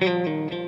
Música